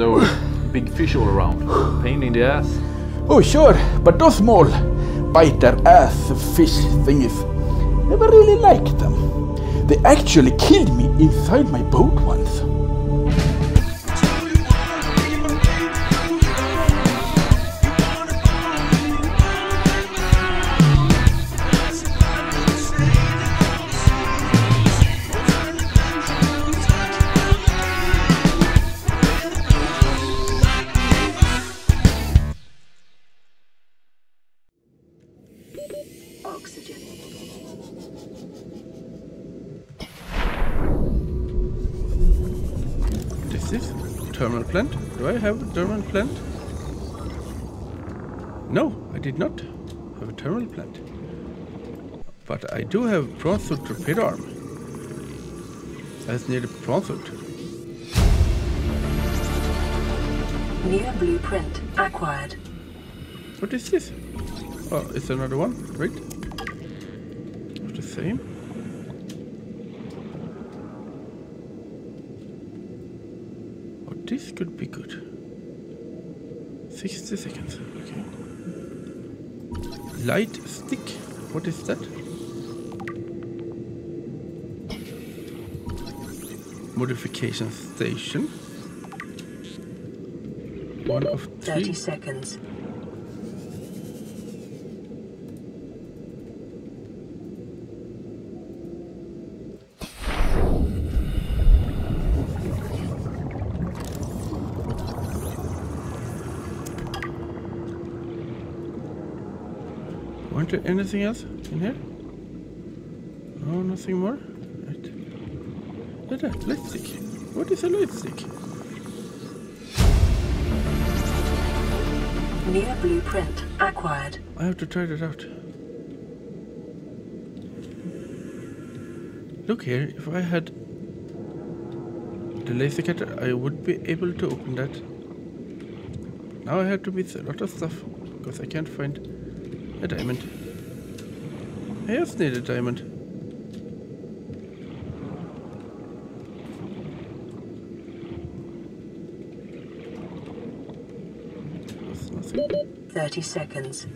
so big fish all around. Pain in the ass. Oh, sure, but those small bite their ass fish thingies. Never really liked them. They actually killed me inside my boat once. Terminal plant. Do I have a terminal plant? No, I did not have a terminal plant. But I do have prawn suit torpedo arm. That's near the prawn suit. Near blueprint acquired. What is this? Oh, it's another one, right? The same. Oh, this could be good. 60 seconds, okay. Light stick, what is that? Modification station. One of three. 30 seconds. Weren't there anything else in here? No, nothing more? Right. Look at that, light stick. What is a light stick? Near blueprint acquired. I have to try that out. Look here, if I had the laser cutter, I would be able to open that. Now I have to miss a lot of stuff, because I can't find a diamond. I just need a diamond. 30 seconds.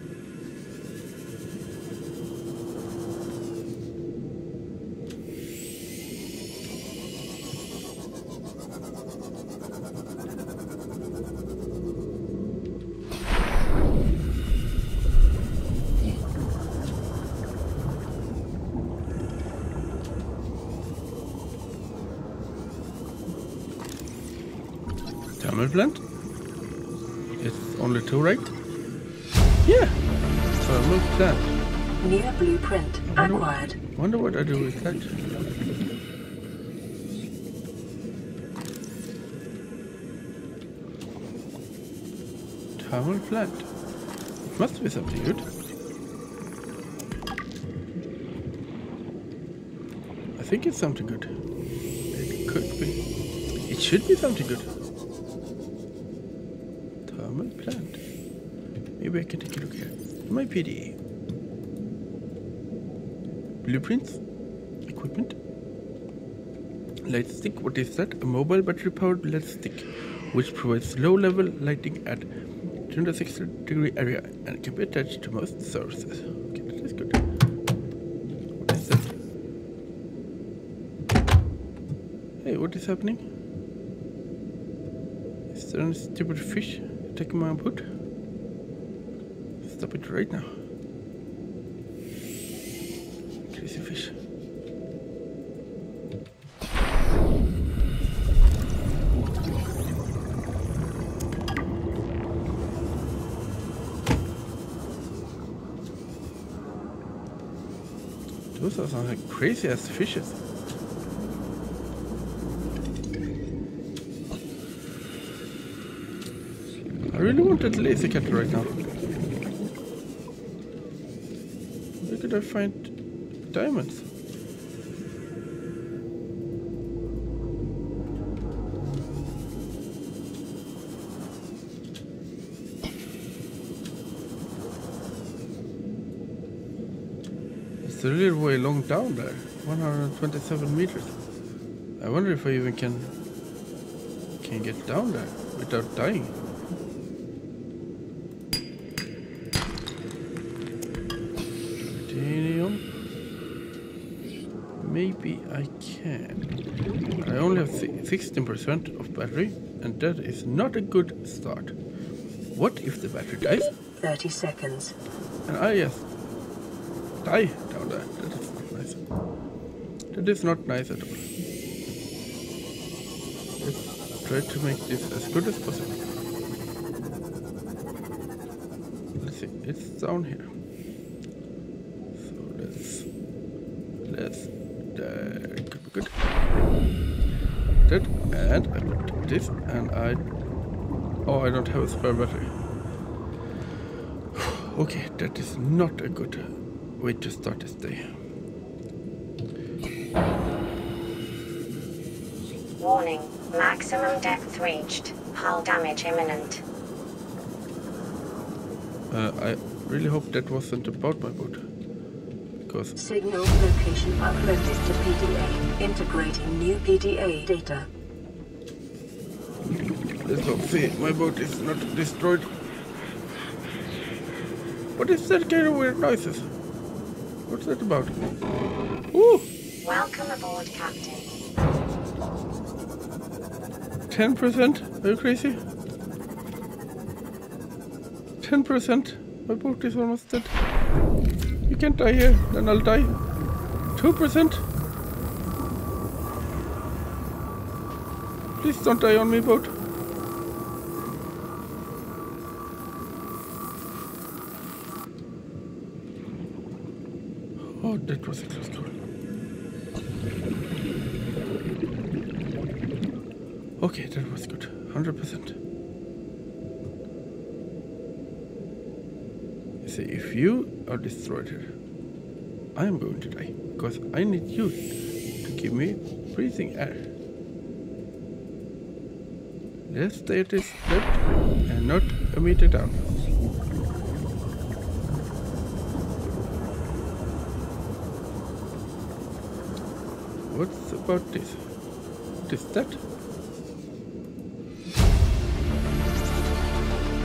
Plant? It's only two, right? Yeah! Thermal plant. Near blueprint wonder- acquired. Wonder what I do with that. Thermal plant. It must be something good. I think it's something good. It could be. It should be something good. Thermal plant. Maybe I can take a look here. My PDA. Blueprints. Equipment. Light stick. What is that? A mobile battery powered light stick which provides low level lighting at 360 degree area and can be attached to most surfaces. Okay, that is good. What is that? Hey, what is happening? Is there any stupid fish attacking my boat? Stop it right now. Crazy fish. Those are some crazy ass fishes. Really wanted laser cutter right now. Where could I find diamonds? It's a little way long down there. 127 meters. I wonder if I even can can get down there without dying. Titanium. Maybe I can. I only have si- 16% of battery, and that is not a good start. What if the battery dies 30 seconds. and I just die down there? That is not nice. That is not nice at all. Let's try to make this as good as possible. Let's see, it's down here. So let's let's uh, good, good. That and I put this and I oh I don't have a spare battery. Okay, that is not a good way to start this day. Warning, maximum depth reached. Hull damage imminent. Uh, I really hope that wasn't about my boat. Because Signal location uploaded to PDA. Integrating new PDA data. Let's hope see my boat is not destroyed. What is that kind of weird noises? What's that about? Ooh! Welcome aboard, Captain. 10%? Are you crazy? 10%? My boat is almost dead. You can't die here, then I'll die. 2%? Please don't die on me, boat. That was a close call. Okay, that was good. 100%. You See, if you are destroyed here, I am going to die. Because I need you to give me breathing air. Let's stay at this and not a meter down. What's about this? What is that?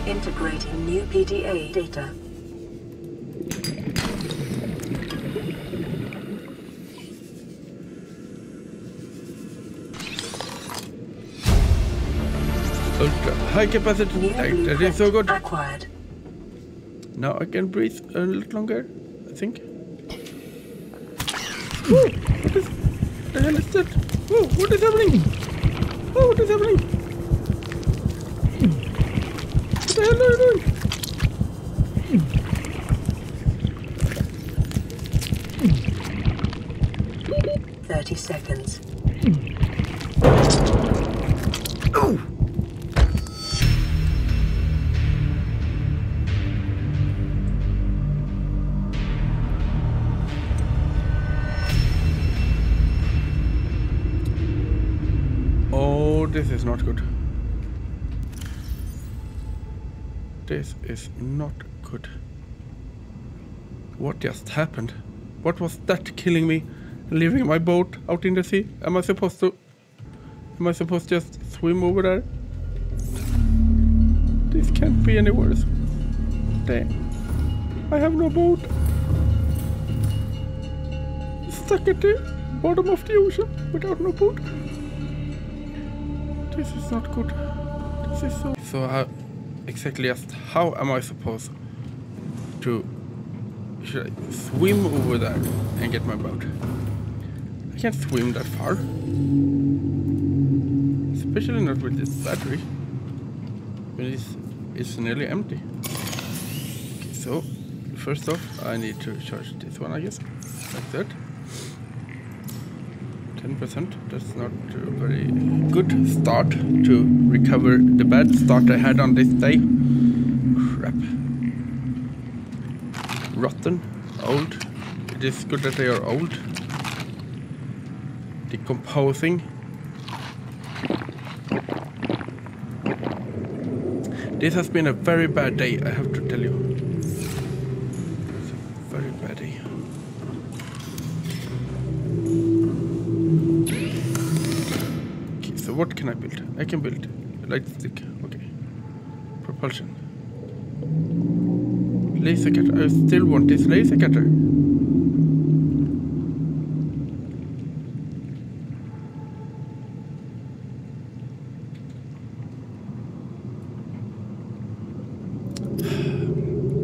Integrating new PDA data. Ultra high capacity New tank. That is so blueprint good. Acquired. Now I can breathe a little longer, I think. Whoa, what is the hell is that? Oh, Whoa, what is happening? Oh, what is happening? What the hell are you doing? Thirty seconds. Hmm. Not good. This is not good. What just happened? What was that killing me? Leaving my boat out in the sea? Am I supposed to... Am I supposed to just swim over there? This can't be any worse. Damn. I have no boat. Stuck at the bottom of the ocean without no boat. This is not good. This is so. So, uh, exactly just how am I supposed to. Should I swim over there and get my boat? I can't swim that far. Especially not with this battery. It's, it's nearly empty. Okay, so, first off, I need to charge this one, I guess. Like that. 10%. That's not a very good start to recover the bad start I had on this day. Crap. Rotten. Old. It is good that they are old. Decomposing. This has been a very bad day, I have to what can I build? I can build light stick. Okay. Propulsion. Laser cutter. I still want this laser cutter.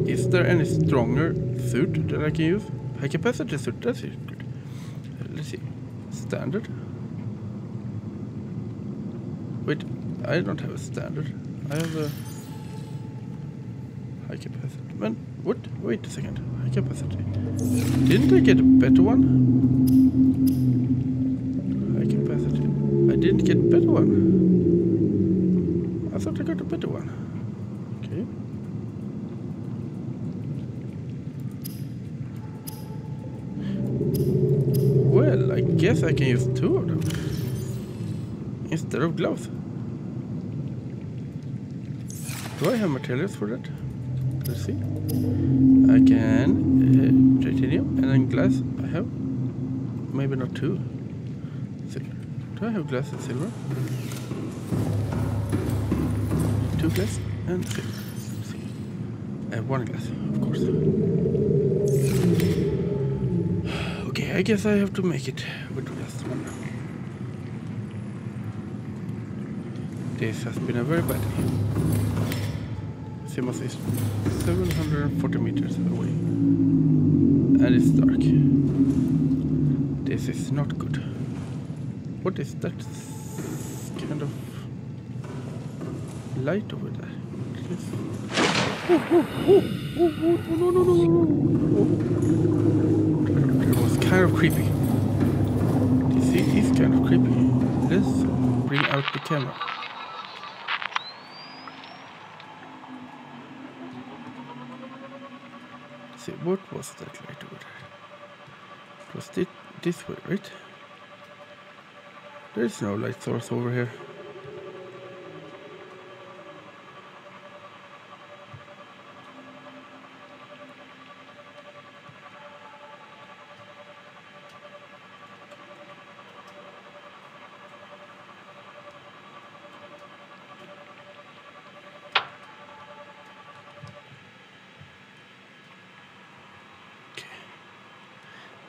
Is there any stronger suit that I can use? High capacity suit, that's it. Let's see. Standard. Wait, I don't have a standard. I have a high capacity. Man, what? Wait a second. High capacity. Didn't I get a better one? High capacity. I didn't get a better one. I thought I got a better one. Okay. Well, I guess I can use two of them instead of gloves. Do I have materials for that? Let's see. I can uh, titanium and then glass. I have maybe not two. Silver. Do I have glass and silver? Two glass and silver. I have one glass, of course. Okay, I guess I have to make it with just one. This has been a very bad day. Seamoth is 740 meters away. And it's dark. This is not good. What is that kind of light over there? Oh, oh, oh, oh, oh, no, no, no. Oh. It was kind of creepy. This is kind of creepy. Let's bring out the camera. See, what was that light over there? It was thi- this way, right? There is no light source over here.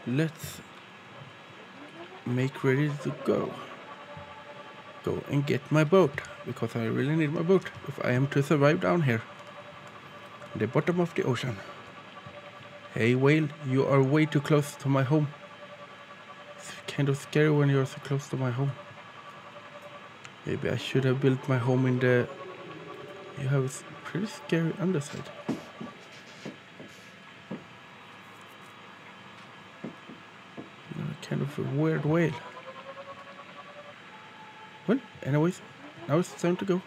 Let's make ready to go. Go and get my boat because I really need my boat if I am to survive down here. The bottom of the ocean. Hey whale, you are way too close to my home. It's kind of scary when you're so close to my home. Maybe I should have built my home in the. You have a pretty scary underside. Kind of a weird whale. Well, anyways, now it's time to go.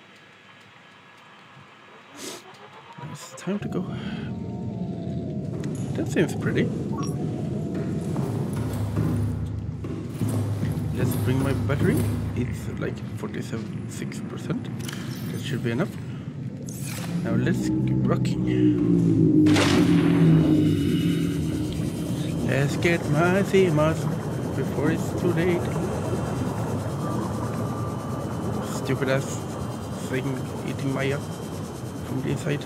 Now it's time to go. That seems pretty. Let's bring my battery. It's like 46%. That should be enough. Now let's get rocking. Let's get my Seamoth before it's too late. Stupid ass thing eating my up from the inside.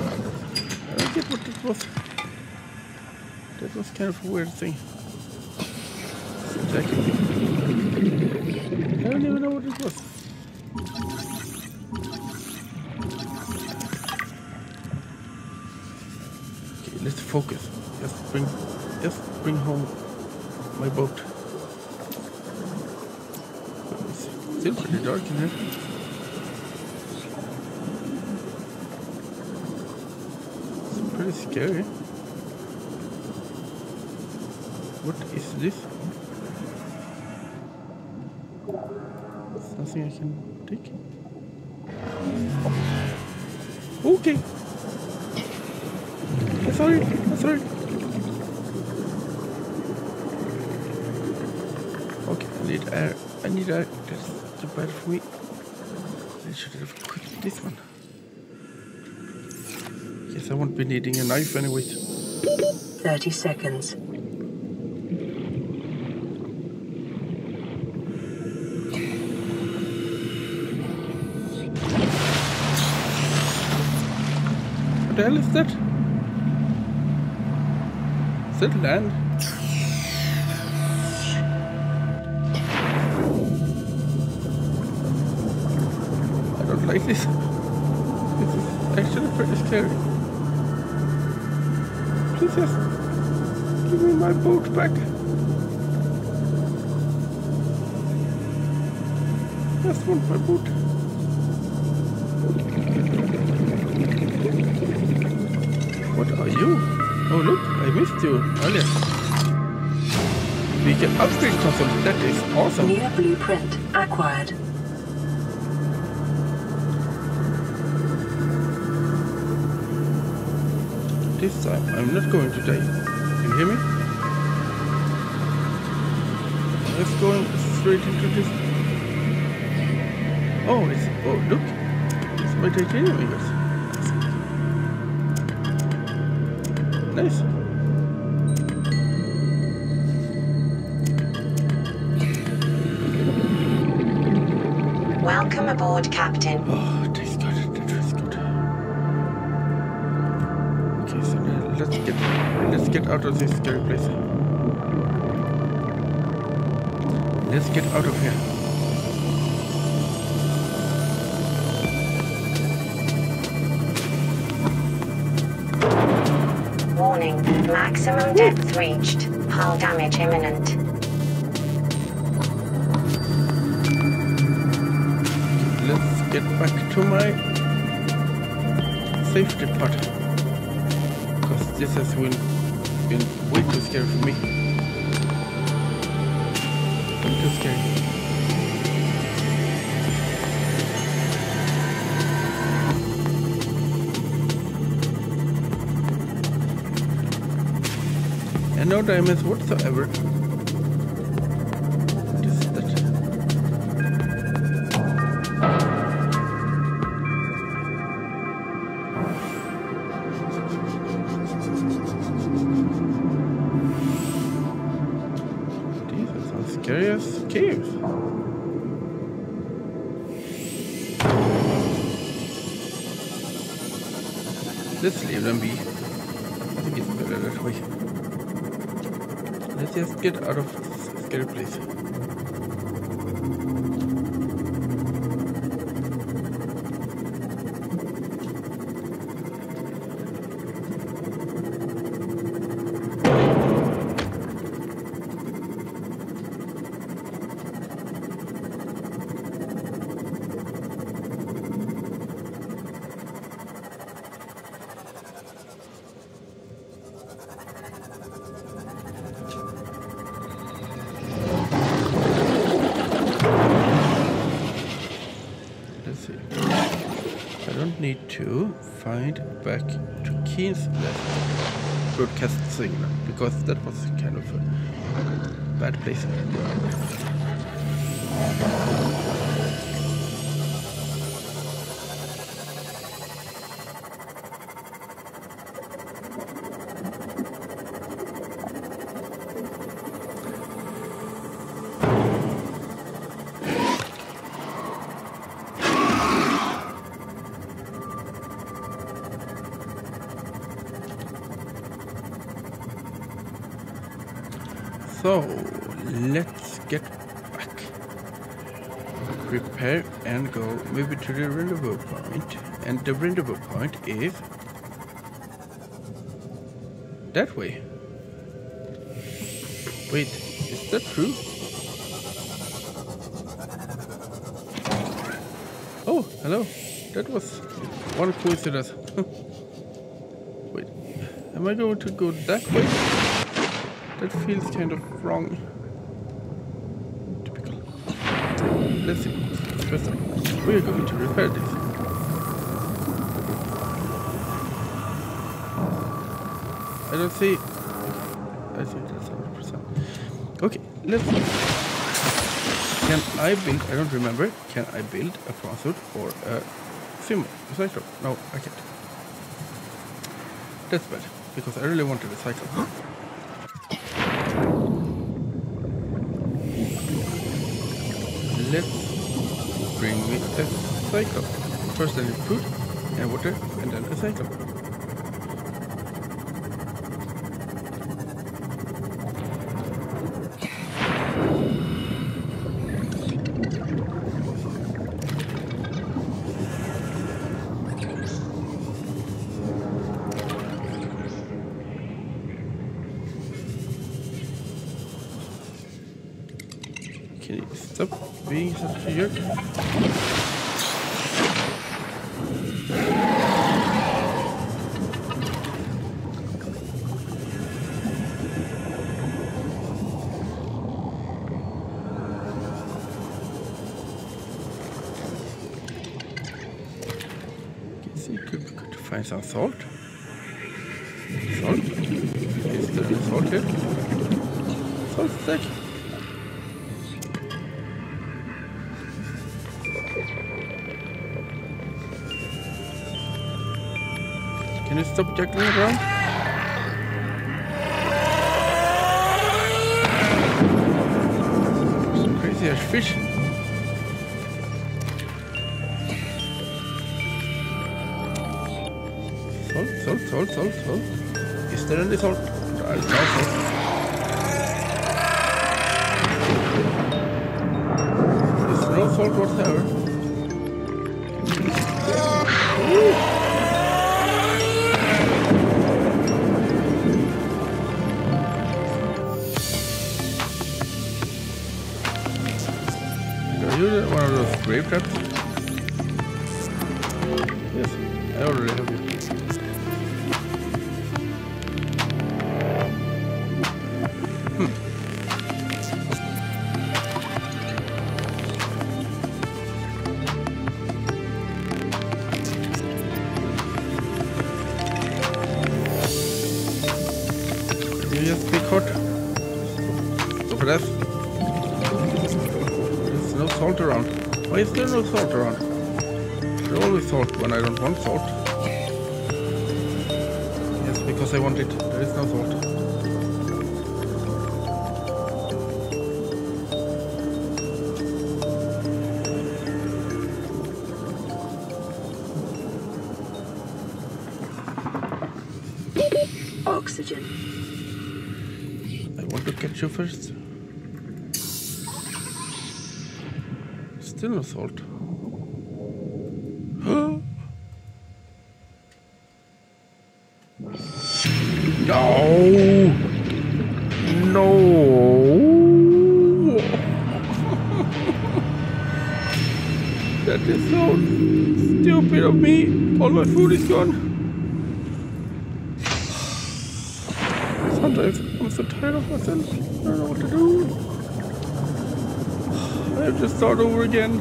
I don't get what it was. That was kind of a weird thing. I don't even know what it was. Okay, let's focus. Just bring, just bring home my boat. It's still pretty dark in here. It's pretty scary. What is this? Nothing I can take. Okay. I'm sorry. I'm sorry. need a, I need a, the bread for me. I should have cooked this one. Yes, I won't be needing a knife anyway. 30 seconds. What the hell is that? Is that land? Like this. Is actually pretty scary. Please just give me my boat back. Just want my boat. What are you? Oh look, I missed you earlier. We can upgrade console. That is awesome. New blueprint acquired. This time I'm not going to die. Can you hear me? Let's go straight into this. Oh, it's oh look, it's my titanium. Nice. Let's get let's get out of this scary place. Let's get out of here. Warning, maximum depth reached. Hull damage imminent. Let's get back to my safety part. This has been, been way too scary for me. I'm too scared. And no diamonds whatsoever. Way. Let's just get out of this scary place. Need to find back to Keen's left broadcast signal because that was kind of a bad place. Maybe to the rendezvous point. And the rendezvous point is that way. Wait, is that true? Oh, hello. That was one coincidence. Wait, am I going to go that way? That feels kind of wrong. Typical. Let's see. First we're going to repair this. I don't see. I think that's 100%. Okay, let's. Can I build, I don't remember, can I build a prawn suit or a Sim recycler? No, I can't. That's bad, because I really wanted a cycle. Let's bring me a cycle. First I need food and water and then a cycle. Stop being such a jerk. Salt. Salt? Is there any salt here? Salt stack. Can you stop juggling around? Some crazy ass fish. Salt, salt. Is there any salt? I'll try salt. There's no salt whatsoever. Are you one of those grav traps? Yes, I already have you. Salt when I don't want salt. Yes, because I want it. There is no salt. Oxygen. I want to catch you first. Still no salt. Of me. All my food is gone. Sometimes I'm so tired of myself. I don't know what to do. I have to start over again.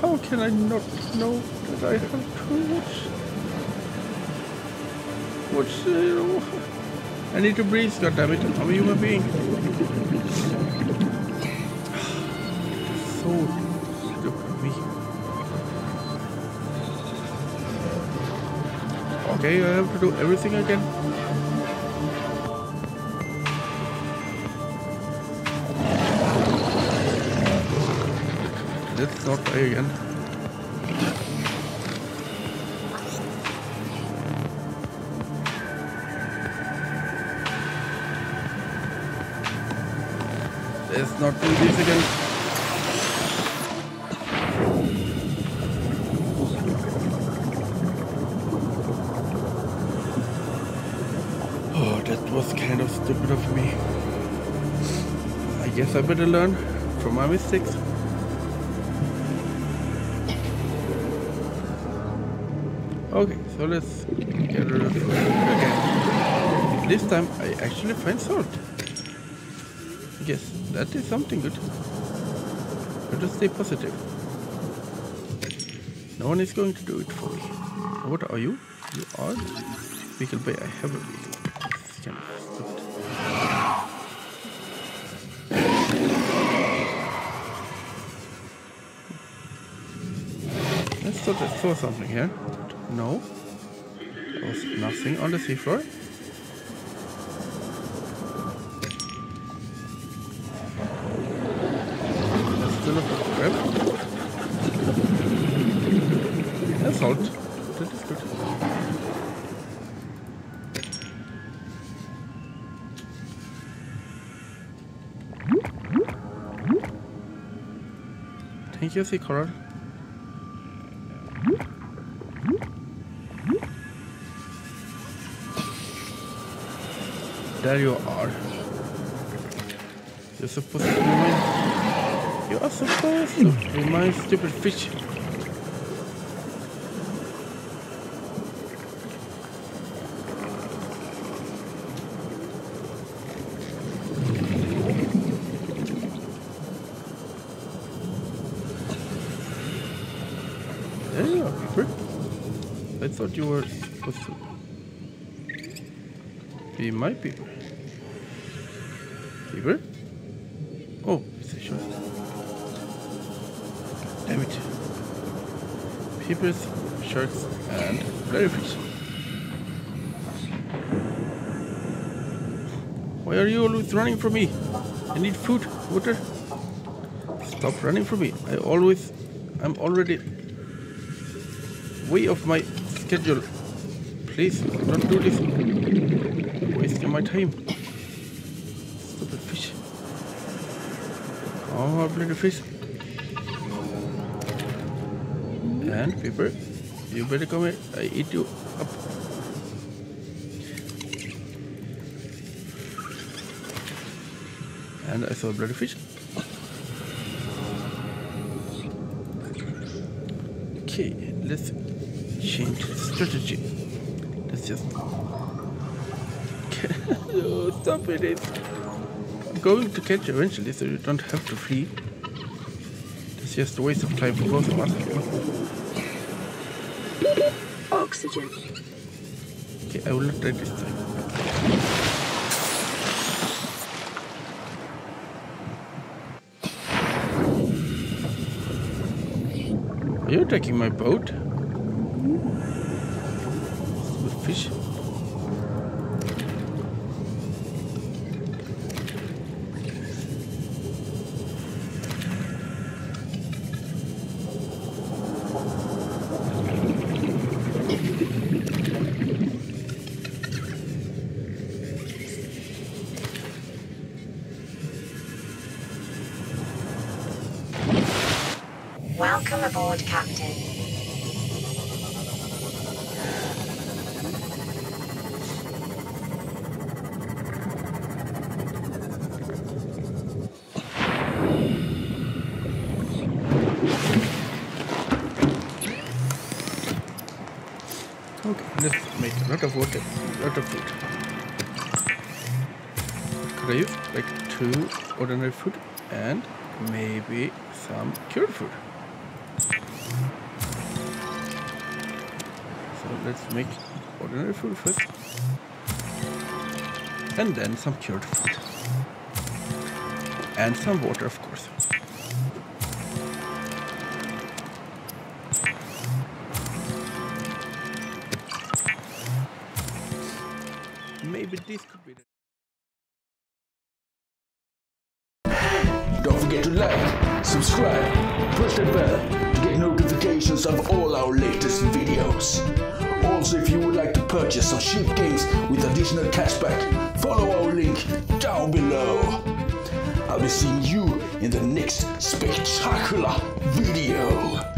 How can I not know that I have too much? What's, you know, I need to breathe, goddammit. I'm a human being. Okay, I have to do everything again. Let's not die again. Let's not do this again. Guess I better learn from my mistakes. Okay, so let's get rid of again. This time I actually find salt. Yes, that is something good. Let us stay positive. No one is going to do it for me. What are you? You are vehicle bay. I have a vehicle. Thought I saw something here. No. There was nothing on the seafloor. Still a grab. And salt. That is good. Thank you, sea coral. There you are. You're supposed to remind. You are supposed to stupid fish. I thought you were supposed to be my people. Peepers, sharks, and fish. Why are you always running from me? I need food, water. Stop running from me. I always, I'm already way off my schedule. Please, don't do this. Wasting my time. Stupid fish. Oh, bloody fish. And Pepper, you better come here. I eat you up. And I saw a bloody fish. Okay, let's change strategy. Let's just. oh, stop it! I'm going to catch you eventually, so you don't have to flee. It's just a waste of time for both of us. Oxygen. Okay, I will not die this time. Are you attacking my boat? Stupid fish. Like two ordinary food and maybe some cured food? So let's make ordinary food first. And then some cured food. And some water, of course. Maybe this could be the bell to get notifications of all our latest videos. Also, if you would like to purchase some cheap games with additional cashback, follow our link down below. I'll be seeing you in the next spectacular video.